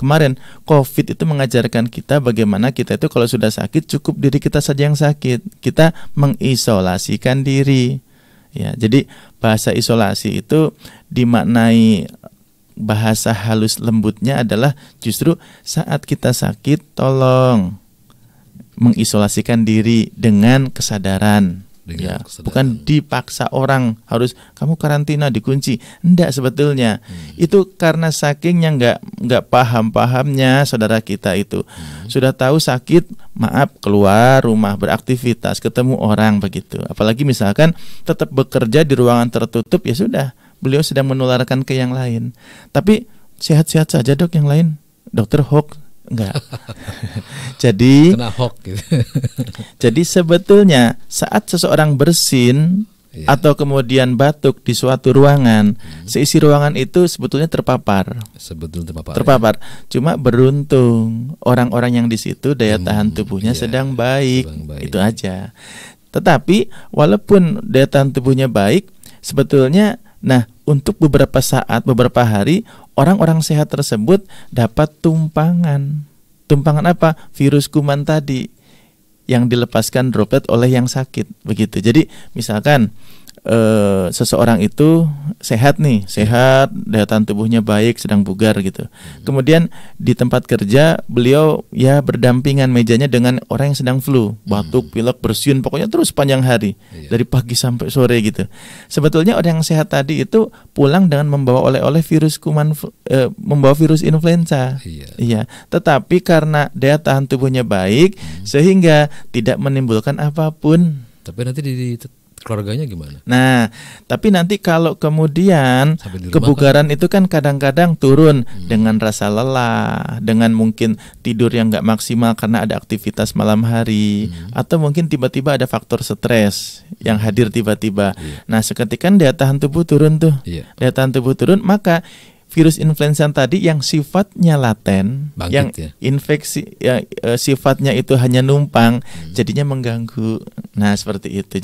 kemarin COVID itu mengajarkan kita bagaimana kita itu kalau sudah sakit cukup diri kita saja yang sakit. Kita mengisolasikan diri. Ya, jadi bahasa isolasi itu dimaknai bahasa halus lembutnya adalah justru saat kita sakit tolong mengisolasikan diri dengan kesadaran Dengan ya, kesadaran. bukan dipaksa orang harus kamu karantina dikunci. Enggak sebetulnya. Hmm. Itu karena sakingnya enggak enggak paham-pahamnya saudara kita itu. Hmm. Sudah tahu sakit, maaf keluar rumah beraktivitas, ketemu orang begitu. Apalagi misalkan tetap bekerja di ruangan tertutup ya sudah, beliau sedang menularkan ke yang lain. Tapi sehat-sehat saja dok yang lain. Dokter hoax enggak. Jadi Kena hoax gitu. jadi sebetulnya saat seseorang bersin Iya. atau kemudian batuk di suatu ruangan, seisi ruangan itu sebetulnya terpapar. Sebetulnya terpapar. ya. Terpapar. Cuma beruntung orang-orang yang di situ daya Hmm, tahan tubuhnya iya, sedang baik. sedang baik. Itu aja. Tetapi walaupun daya tahan tubuhnya baik, sebetulnya nah untuk beberapa saat, beberapa hari orang-orang sehat tersebut dapat tumpangan. Tumpangan apa? Virus kuman tadi yang dilepaskan droplet oleh yang sakit begitu. Jadi misalkan eh, seseorang itu sehat nih, sehat, daya tahan tubuhnya baik, sedang bugar gitu. Kemudian di tempat kerja beliau ya berdampingan mejanya dengan orang yang sedang flu, batuk, pilek, bersiun, pokoknya terus panjang hari Iya. dari pagi sampai sore gitu. Sebetulnya orang yang sehat tadi itu pulang dengan membawa oleh-oleh virus kuman, eh, membawa virus influenza. Iya. Iya, tetapi karena daya tahan tubuhnya baik sehingga tidak menimbulkan apa pun. Tapi nanti di, di keluarganya gimana? Nah, tapi nanti kalau kemudian kebugaran itu kan kadang-kadang turun dengan rasa lelah, dengan mungkin tidur yang nggak maksimal karena ada aktivitas malam hari, atau mungkin tiba-tiba ada faktor stres yang hadir tiba-tiba. Nah, seketika daya tahan tubuh turun tuh, Iya. daya tahan tubuh turun, maka virus influenza tadi yang sifatnya laten, Bangkit yang ya. infeksi ya eh, sifatnya itu hanya numpang, jadinya mengganggu. Nah, seperti itu.